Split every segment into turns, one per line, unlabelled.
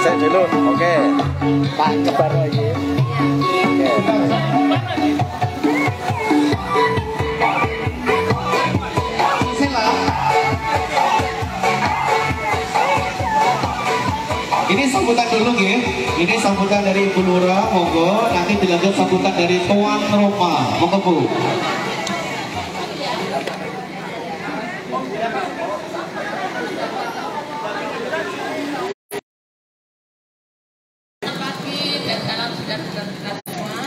Saya dulu. Oke. Pak Kebar lagi. Oke.
Ini sambutan dulu ya. Ini sambutan dari Ibu Lura, monggo. Nanti dilanjut sambutan dari Tuan Roma, monggo Bu.
pagi dan salam sejahtera semua.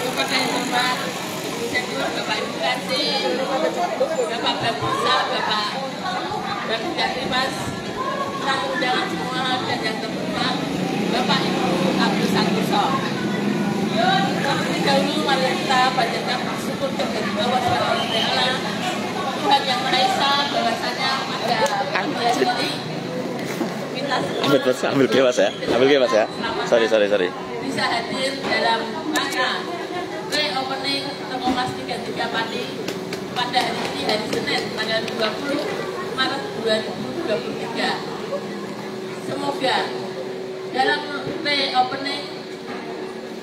Kepada yang hormat, Ibu Sektor, Bapak Ibu Kasih, Bapak Bapusa, Bapak Bapak Jatimas, tamu undangan semua dan yang terhormat, Bapak Ibu Abdul Santoso. Seperti dahulu mari kita panjatkan bersyukur kepada Allah Subhanahu wa taala Tuhan yang Maha Esa bahwasanya pada pagi hari ini kita semua
Ambil bos, ambil kewas ya. Ambil kewas ya. Sorry, sorry, sorry.
bisa hadir dalam rangka re-opening toko Mas 33 Pati pada hari ini hari Senin tanggal 20 Maret 2023. Semoga dalam re-opening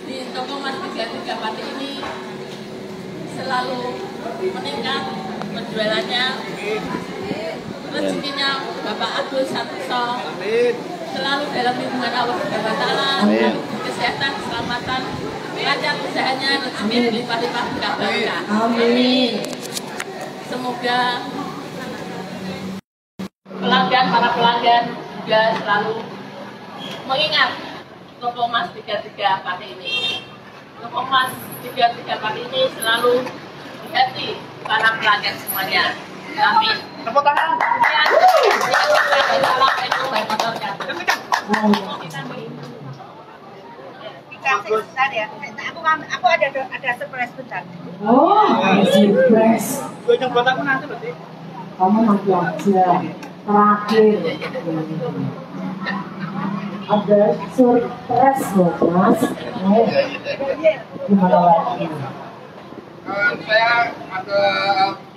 di toko Mas 33 Pati ini selalu meningkat penjualannya. Rezekinya Bapak Agus Santoso selalu dalam lingkungan Allah Subhanahu wa taala. Kesehatan keselamatan lancar usahanya rezeki berlimpah-limpah berkah
Amin.
semoga pelanggan para pelanggan juga selalu mengingat toko emas 33 Pati ini toko emas 33 Pati ini selalu di hati para pelanggan semuanya amin tepuk tangan Assalamualaikum warahmatullahi wabarakatuh
dikasih bentar ya. Aku aku ada ada surprise bentar.
Oh, surprise.
Gue aku nanti berarti.
Kamu nanti aja. Terakhir. Ada surprise loh, Mas. Oh, Gimana lagi?
Eh, saya ada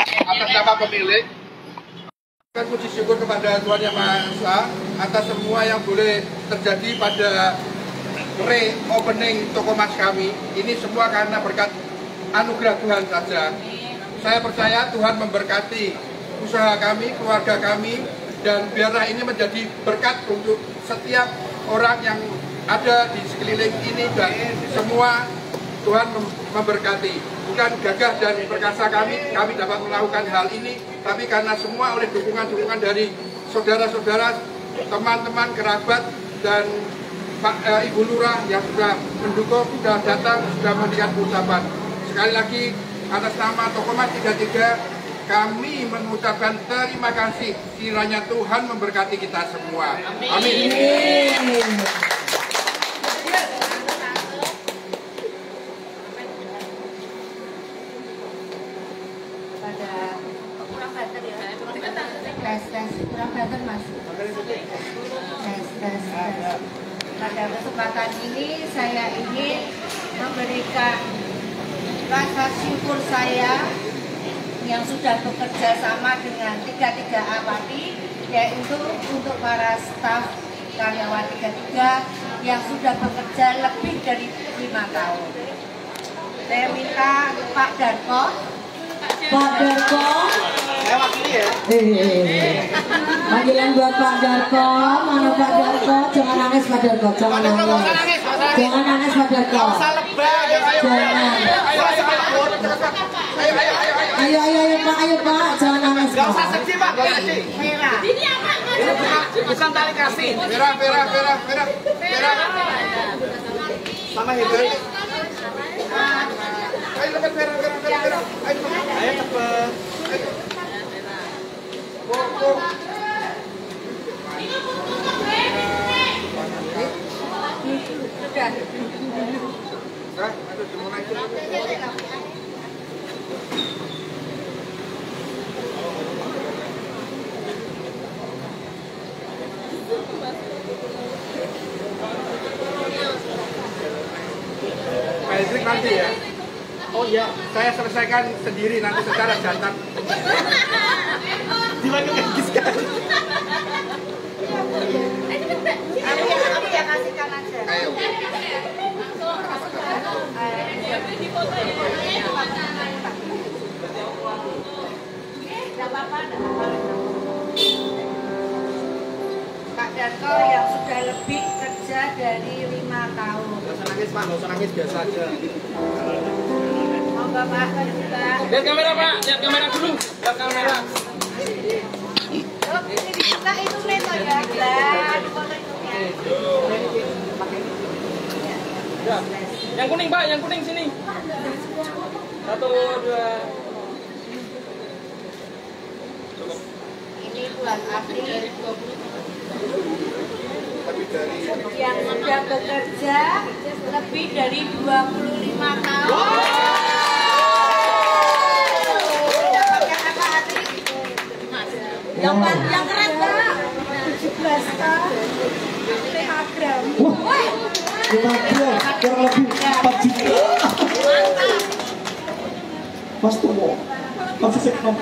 atas nama pemilik akan puji syukur kepada Tuhan Yang Maha Esa atas semua yang boleh terjadi pada re-opening toko mas kami. Ini semua karena berkat anugerah Tuhan saja. Saya percaya Tuhan memberkati usaha kami, keluarga kami, dan biarlah ini menjadi berkat untuk setiap orang yang ada di sekeliling ini dan semua Tuhan mem- memberkati. Bukan gagah dan perkasa kami, kami dapat melakukan hal ini, tapi karena semua oleh dukungan-dukungan dari saudara-saudara, teman-teman, kerabat, dan Pak eh, Ibu Lurah yang sudah mendukung, sudah datang, sudah memberikan ucapan. Sekali lagi, atas nama Toko Mas 33, kami mengucapkan terima kasih. Kiranya Tuhan memberkati kita semua. Amin.
Pada kurang. Pada kesempatan ini saya ingin memberikan rasa syukur saya yang sudah bekerja sama dengan tiga-tiga apati yaitu untuk para staf karyawan tiga-tiga yang sudah bekerja lebih dari lima tahun. Saya minta Pak Darko
Pak Darko.
Ya.
Eh, panggilan buat Pak Darko. Mana Pak Darko? Jangan nangis Pak Darko. Jangan nangis. Jangan nangis Pak Darko. Jangan.
Ayo, ayo, ayo,
Pak, ayo Pak. Jangan nangis
Gak usah
Pak.
sedih, Pak. Gak usah sedih.
merah.
Ini bukan, bukan tali kasih. Merah, merah, merah, merah, merah. Sama Hendra. Ayo cepet merah, merah, merah, merah. Ayo cepet. Ayo cepet. Ayo. Go, go.
Sudah
oh iya saya selesaikan sendiri nanti secara jantan dipakai kaki sekali aku
yang kasihkan aja ayo Pak Darto yang sudah lebih kerja dari lima tahun.
Gak usah nangis Pak, gak usah nangis biasa aja.
Pak.
Lihat kamera Pak, lihat kamera dulu. Lihat kamera.
Oh, ini dibuka itu ya.
Ya. Yang kuning Pak, yang kuning sini. Satu, dua.
Ini buat Ati
Tapi dari
yang sudah bekerja lebih dari 25 tahun. Dapatkan apa Ati? Yang yang keren Pak. 17 Kak. 5 gram. Woi,
lima gram kurang lebih empat juta mas tunggu masih sekam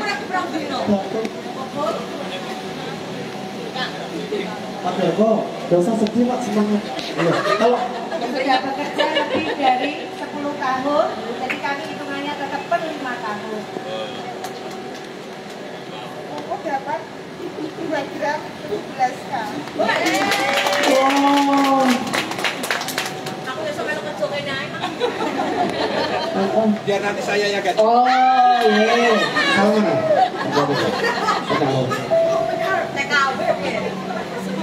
Pak Devo, gak usah sedih. Iya. Kalau
sudah bekerja lebih dari 10 tahun, jadi kami hitungannya tetap per 5 tahun. Dapat 2 gram 17 kak.
wow,
Aku udah sampai kecokin naik.
biar nanti saya ya guys.
oh iya. Tahu.
TKW ya.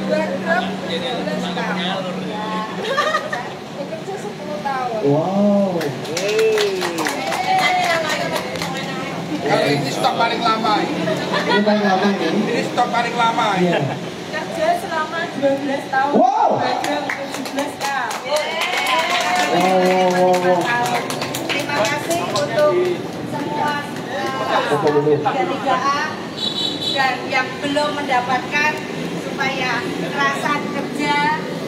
2 gram 17 kak. Bekerja 10 tahun.
Wow.
Kalau ini stok paling lama ini.
Ini paling lama ini.
Ini stok paling lama ini.
Iya.
Kerja selama 12 tahun.
Wow.
2 gram 17 kak.
Wow, wow, wow, wow.
Terima kasih untuk semua
dulu.
tiga A dan yang belum mendapatkan supaya rasa kerja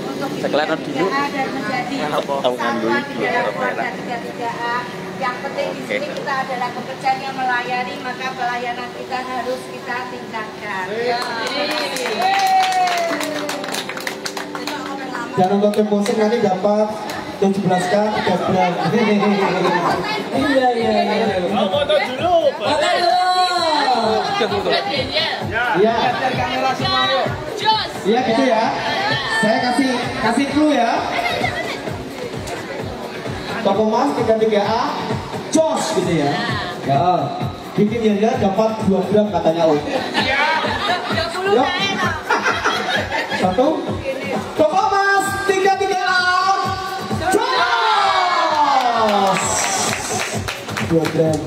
untuk
Sekalian
tiga
dulu.
A dan menjadi
Apa? Tahu kan dulu.
sama di dalam keluarga tiga tiga A. Yang penting di sini kita adalah pekerjaan yang melayani maka pelayanan kita harus kita tingkatkan.
Dan untuk tim musik nanti dapat 17 k 3 bulan.
Iya iya iya.
Mau foto dulu.
Foto dulu.
Iya,
kamera semua
iya gitu ya. Saya kasih kasih clue ya. Toko Mas 33A Jos gitu ya. Ya. Bikin ya ya dapat 2 gram katanya Om. Yuk. Satu. Toko Mas 33A Jos. 2 gram.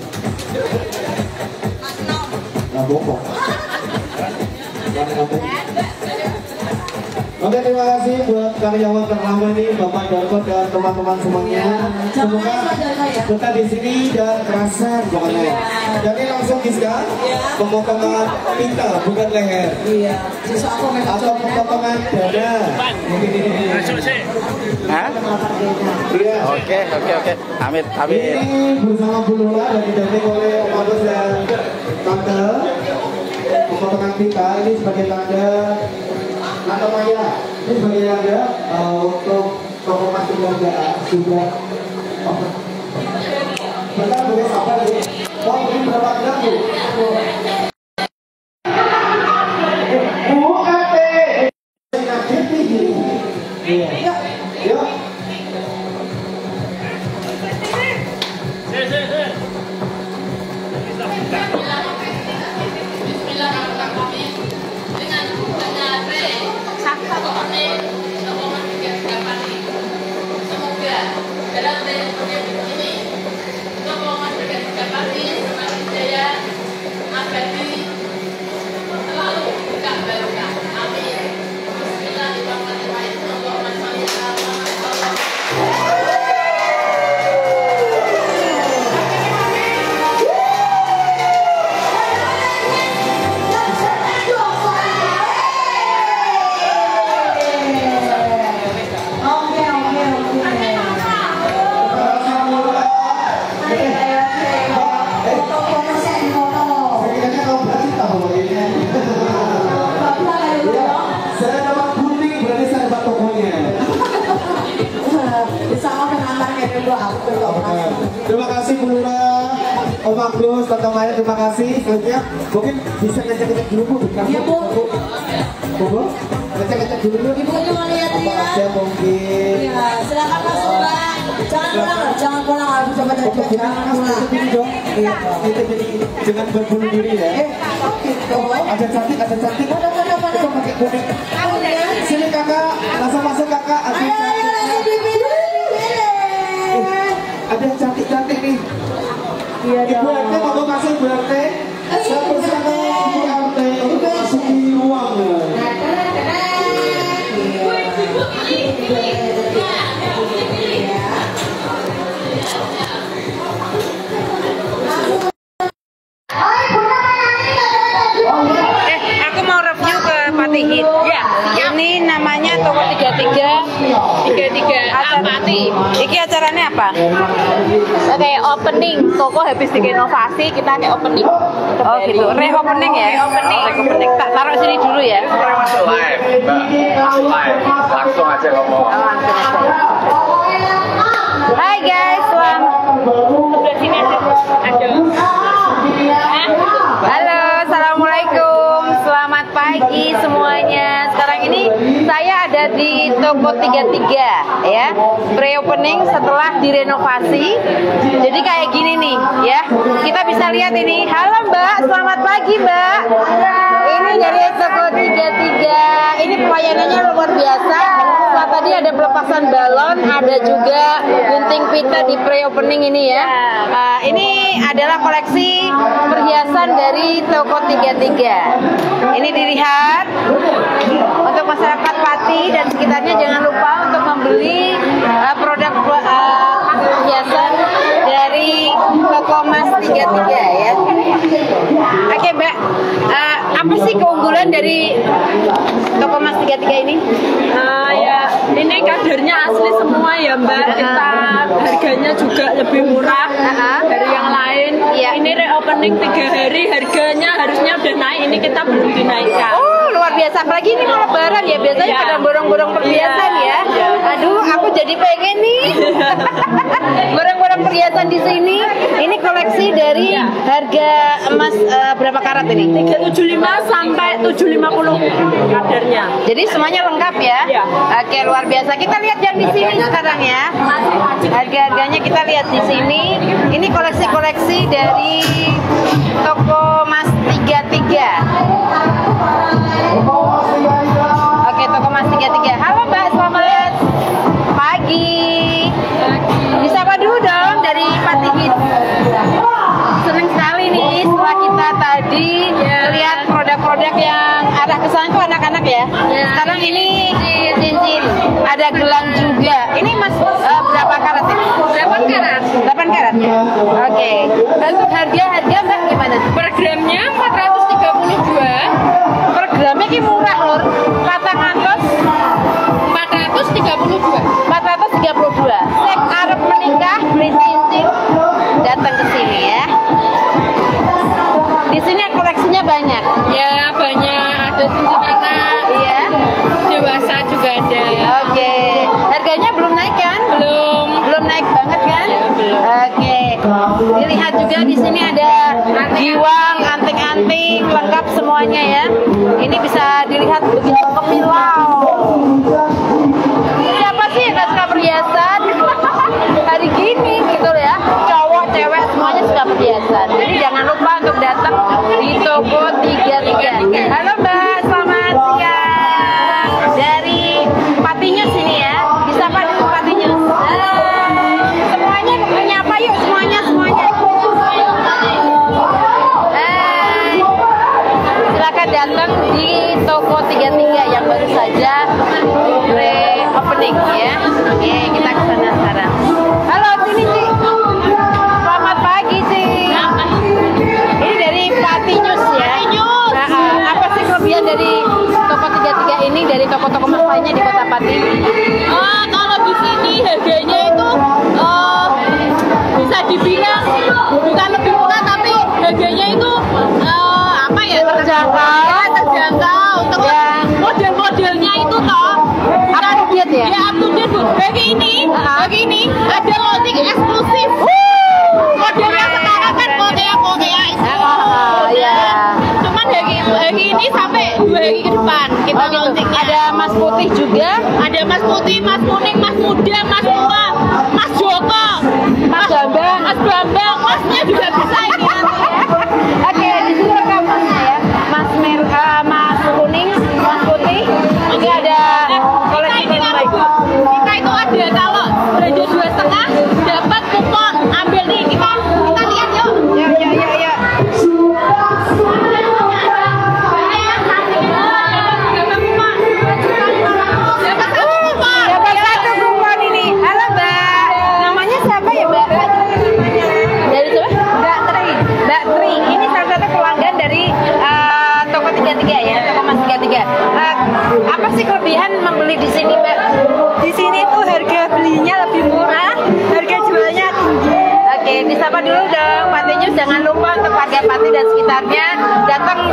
Ngomong. Oke terima kasih buat karyawan terlama ini Bapak Darko dan teman-teman semuanya.
Jangan
Semoga
ya.
kita di sini dan kerasan pokoknya. Jadi langsung Giska, pemotongan pita bukan leher
Iya.
Atau pemotongan dada.
Hah?
Iya.
Oke, oke, oke. Amit, amit.
Ini bersama Bu Lola dan didampingi oleh Om Agus dan Tante. Pemotongan pita ini sebagai tanda Tante Maya. Ini sebagai tanda uh, untuk toko masuk dan sudah. Oh. Bentar, boleh sabar Bu. Mau beli berapa gram Bu?
Terima kasih Bu Lura, Om
Agus, Tante Maya, terima kasih. Selanjutnya mungkin bisa ngecek-ngecek dulu Bu.
Iya Bu.
Bu. Bu. bu. Ngecek-ngecek dulu. Bu.
Ibu ini
mau
lihat
Apa Ya mungkin.
Iya, silakan masuk Mbak. Jangan pulang, jangan pulang. Aku coba
dari
jangan pulang.
Itu jadi jangan berbunuh diri ya. Ada cantik, ada cantik.
Mana mana mana.
Itu pakai kuning. Sini kakak, langsung masuk kakak.
Ayo, ayo,
ayo, ada yang cantik-cantik nih.
Iya
Ibu RT mau masuk Ibu RT. Saya persilakan Ibu RT untuk masuk di ruang.
Eh, aku mau review ke Patihit. Ya, ini namanya Toko 33 33 Pati. Iki acaranya apa?
Oke, opening toko habis bikin inovasi kita kayak opening.
Oh gitu, re-opening ya? Re-opening. Re-opening. Tak taruh sini dulu ya.
live, Mbak. Live. Langsung aja ngomong.
Hai guys, selamat.
Sebelah sini ada ada
Halo, assalamualaikum. Selamat pagi semuanya. Saya ada di toko 33 ya. Pre-opening setelah direnovasi. Jadi kayak gini nih ya. Kita bisa lihat ini. Halo Mbak, selamat pagi Mbak. Ini dari toko 33. Ini pelayanannya luar biasa. Pelepasan balon, ada juga gunting pita di pre-opening ini ya. Uh, ini adalah koleksi perhiasan dari toko 33. Ini dilihat untuk masyarakat Pati dan sekitarnya jangan lupa untuk membeli uh, produk uh, perhiasan dari toko Mas 33 apa sih keunggulan dari toko Mas 33 ini?
Ah, ya, ini kadarnya asli semua ya Mbak. Kita harganya juga lebih murah
Ah.
dari yang lain.
Iya.
Ini reopening tiga hari, harganya harusnya udah naik. Ini kita belum dinaikkan.
Oh luar biasa, apalagi ini mau lebaran ya biasanya
Iya.
pada borong-borong perhiasan ya.
Iya.
Aduh, aku jadi pengen nih. borong-borong perhiasan di sini. Ini koleksi dari harga emas eh, berapa karat ini?
375 sampai 750 kadarnya.
Jadi semuanya lengkap ya?
Iya.
Oke, luar biasa. Kita lihat yang di sini sekarang ya. Harga-harganya kita lihat di sini. Ini koleksi-koleksi dari toko Mas 33. Oke, toko Mas 33. Halo Mbak, dulu dong dari Patihit. Seneng sekali nih setelah kita tadi lihat produk-produk yang arah ke sana tuh anak-anak ya. Sekarang ini cincin, ada gelang juga. Ini Mas eh, berapa karat ini? 8 karat. 8 karat. Oke. Untuk harga-harga Mbak gimana?
Per gramnya 432,
Per gramnya ki murah lur. Kata ngantos
432.
432. Sek beli cincin datang ke sini ya. Di sini koleksinya banyak.
Ya banyak ada cincin anak,
Iya.
dewasa juga ada.
Oke. Harganya belum naik kan?
Belum.
Belum naik banget kan?
Ya, belum.
Oke. Dilihat juga di sini ada giwang, anting-anting, lengkap semuanya ya. Ini bisa dilihat begitu kemilau. Di toko 33. Halo terjangkau
untuk
Ya.
model-modelnya itu toh
Up to date ya?
ya up to date Bu. Bagi ini,
Ah.
bagi ini ada loading eksklusif. Modelnya sekarang kan model yang toko kayak itu.
Oh, iya.
Cuman hari, hari ini sampai dua hari ke depan kita
Oh, gitu. Ada Mas Putih juga.
Ada Mas Putih, Mas Kuning, Mas Muda, Mas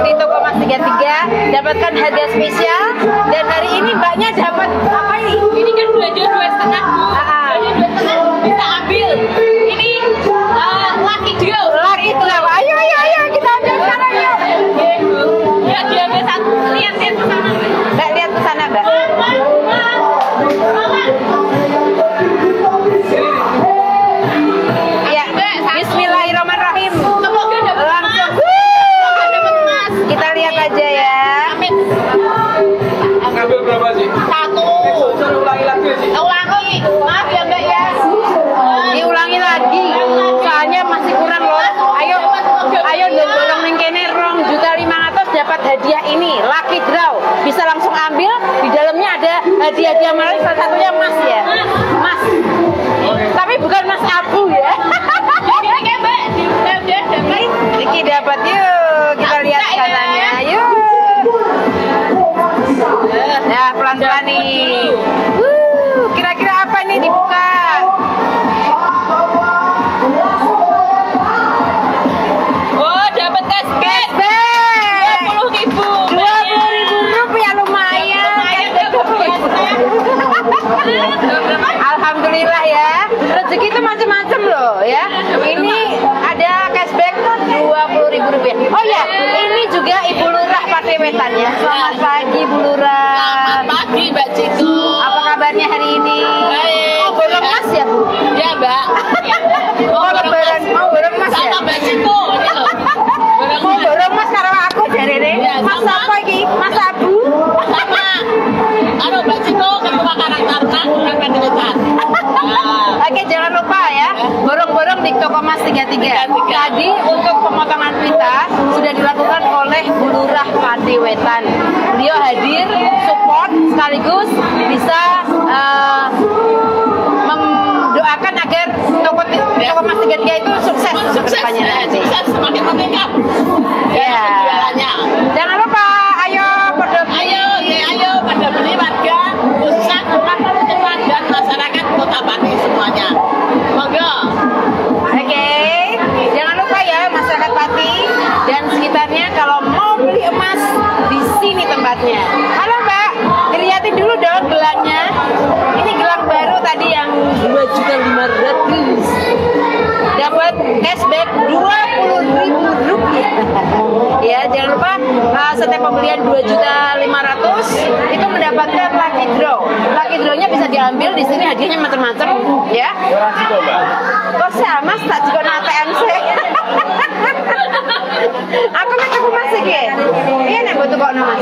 di toko Mas 33, dapatkan harga spesial. Dan hari ini Mbaknya dapat apa ini?
Ini kan belanja dua setengah bu.
Ah.
Belanja dua setengah bisa ambil. Ini, lucky
draw. Bisa langsung ambil. Di dalamnya ada hadiah-hadiah menarik. Salah satunya emas ya. Mas. Tapi bukan Mas Abu ya. Riki dapat yuk.
Oh
ya, ini juga Ibu Lurah pakai wetan ya. Selamat pagi Ibu Lurah.
Selamat pagi mbak Ciko.
Apa kabarnya hari ini?
Baik.
Oh, borong emas ya Bu?
Ya mbak.
Oh, borong-borong di toko Mas 33. Tadi untuk pemotongan pita sudah dilakukan oleh Bu Lurah Pati Wetan. Beliau hadir support sekaligus bisa eh, mendoakan agar toko toko Mas 33 itu diambil di sini hadiahnya macam-macam ya. Kok sama tak juga nang TMC? Aku nek tuku Mas iki. Iya nek mbok tukokno Mas.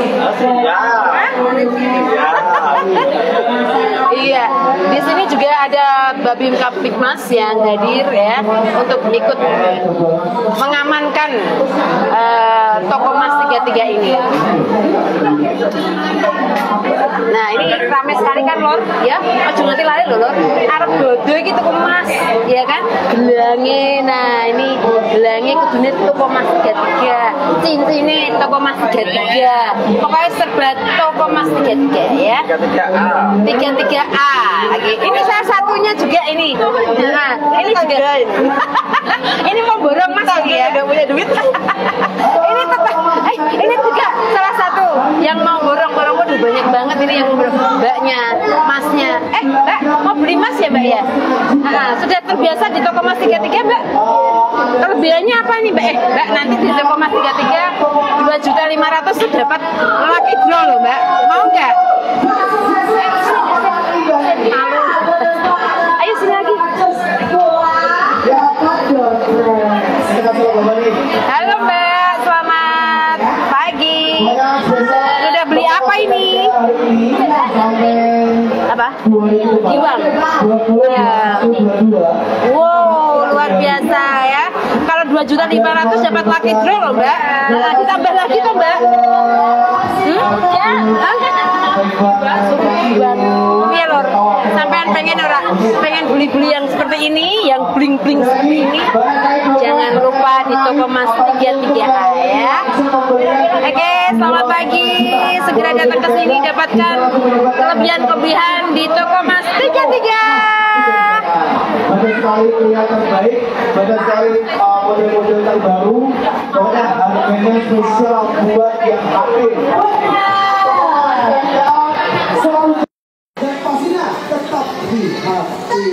Hah? Iya, di sini juga ada Babim Kaptikmas yang hadir ya untuk ikut mengamankan eh, toko Mas 33 ini. Nah ini rame sekali kan lor, ya. Ojo ngerti lari lho lor. Arep dodo iki tuku emas, ya kan? Gelange, nah ini gelange kudune toko Mas 33. Cincine toko Mas 33. Pokoknya serba toko Mas 33 ya. 33A. Oke, Ini salah satunya juga ini. Nah, ini juga. ini mau borong Mas ya. Enggak punya duit. ini tetap ini juga salah satu yang mau borong-borong waduh banyak banget ini yang borong. Mbaknya, Masnya. Eh, Mbak, mau beli emas ya mbak ya? Nah, sudah terbiasa di toko emas 33 mbak? Kelebihannya apa ini mbak? Eh mbak nanti di toko emas 33 2 juta 500 tuh dapat laki draw loh mbak. Mau nggak? Apa?
2000
Iwang.
20
Ya.
22.
Wow, luar biasa ya. Kalau 2 juta 500 dapat lucky draw loh, Mbak. Nah, ditambah lagi tuh, Mbak. Hmm? Ya. Lor. Sampean pengen ora? Pengen beli-beli yang seperti ini, yang bling-bling seperti ini. Jangan lupa di toko Mas 33A ya. Oke, selamat pagi. Segera datang ke sini dapatkan kelebihan-kelebihan di toko Mas 33.
Banyak sekali kelihatan baik, banyak sekali model-model terbaru. Pokoknya harganya spesial buat yang hadir. Selalu dan pastinya tetap di hati.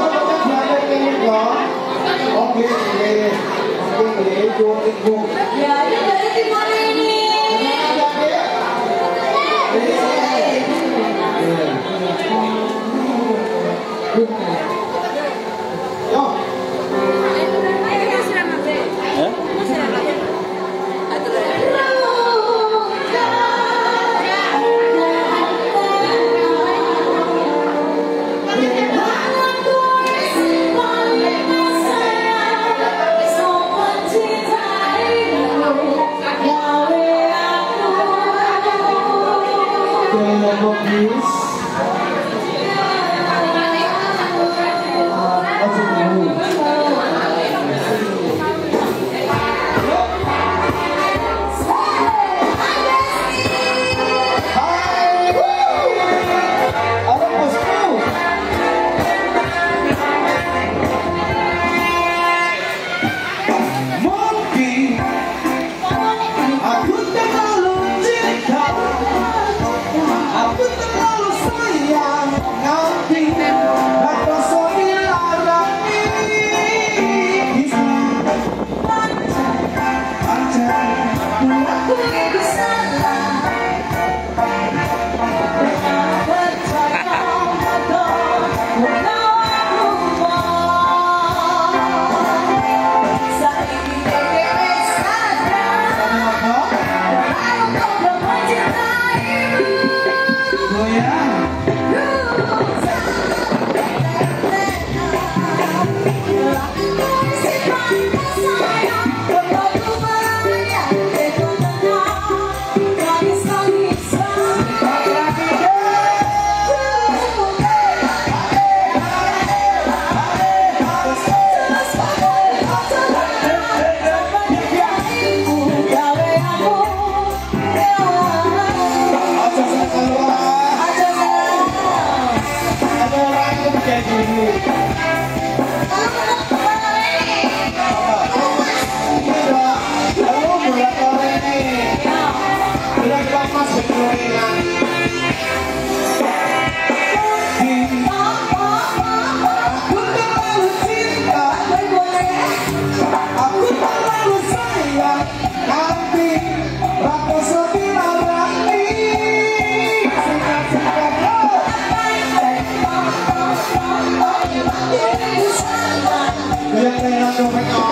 Banyak banget ini. Oke, oke. Oke, Mungkin đây là đồng hành